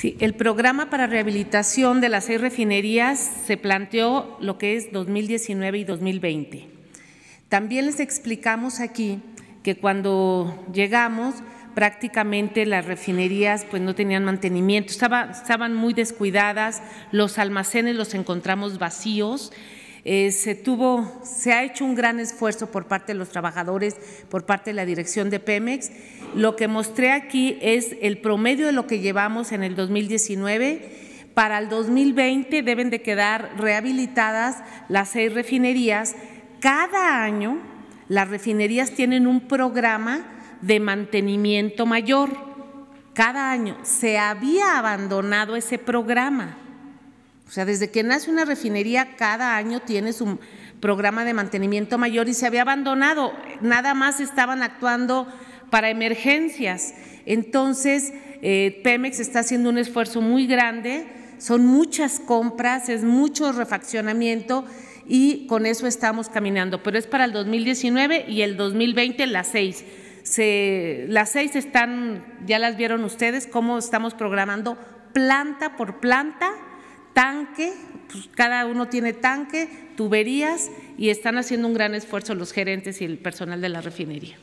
Sí, el programa para rehabilitación de las seis refinerías se planteó lo que es 2019 y 2020. También les explicamos aquí que cuando llegamos prácticamente las refinerías pues no tenían mantenimiento, estaban muy descuidadas, los almacenes los encontramos vacíos, eh, se tuvo, se ha hecho un gran esfuerzo por parte de los trabajadores, por parte de la dirección de Pemex. Lo que mostré aquí es el promedio de lo que llevamos en el 2019. Para el 2020 deben de quedar rehabilitadas las seis refinerías. Cada año las refinerías tienen un programa de mantenimiento mayor. Cada año se había abandonado ese programa. O sea, desde que nace una refinería, cada año tiene su programa de mantenimiento mayor y se había abandonado. Nada más estaban actuando para emergencias. Entonces, eh, Pemex está haciendo un esfuerzo muy grande, son muchas compras, es mucho refaccionamiento y con eso estamos caminando. Pero es para el 2019 y el 2020 las seis. las seis están, ya las vieron ustedes, cómo estamos programando planta por planta tanque, pues cada uno tiene tanque, tuberías y están haciendo un gran esfuerzo los gerentes y el personal de la refinería.